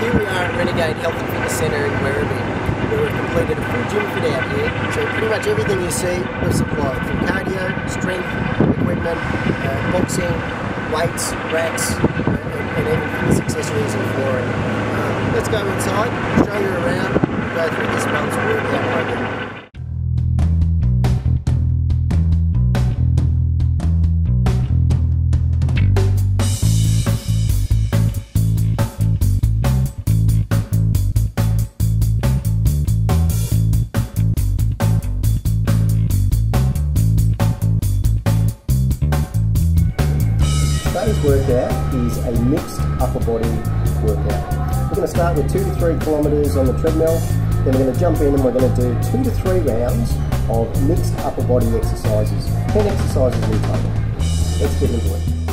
Here we are at Renegade Health and Fitness Centre in Werribee, where we've completed a full gym fit out here. So pretty much everything you see we've supplied, from cardio, strength, equipment, uh, boxing, weights, racks, and, and even fitness accessories and flooring. Um, let's go inside, show you around, go through this month's workout program. Today's workout is a mixed upper body workout. We're going to start with two to three kilometres on the treadmill, then we're going to jump in and we're going to do two to three rounds of mixed upper body exercises. 10 exercises in total. Let's get into it.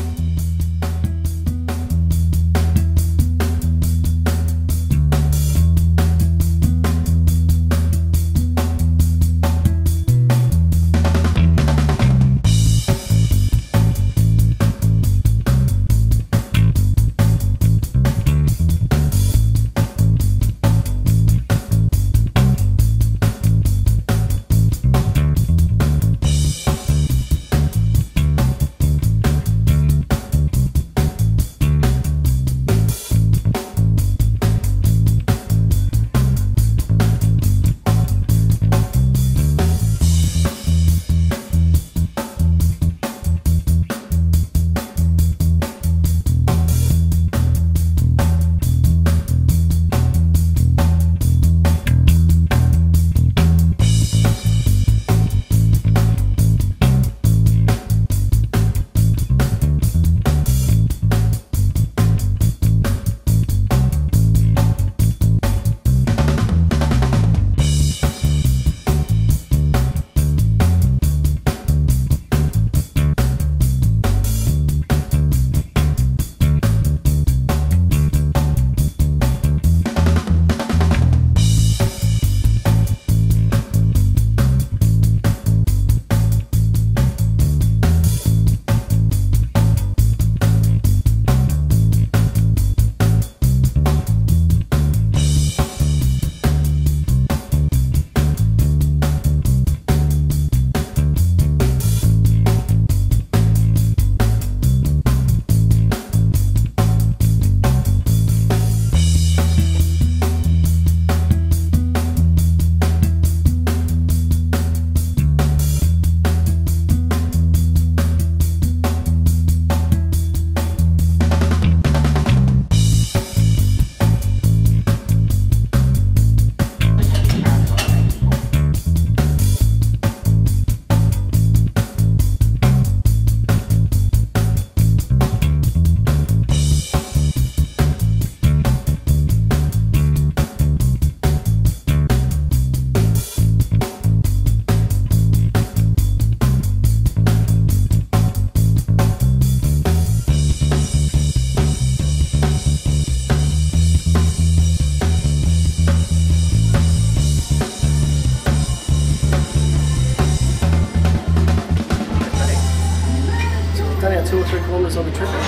On the treadmill,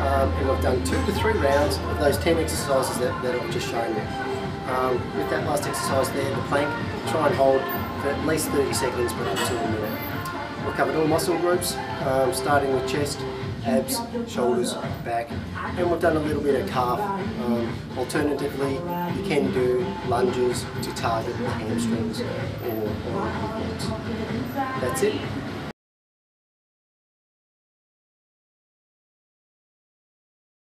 um, and we've done two to three rounds of those 10 exercises that, that I've just shown you. Um, with that last exercise there, the plank, try and hold for at least 30 seconds, but up to a minute. We've covered all muscle groups, um, starting with chest, abs, shoulders, back, and we've done a little bit of calf. Um, alternatively, you can do lunges to target the hamstrings or, or That's it.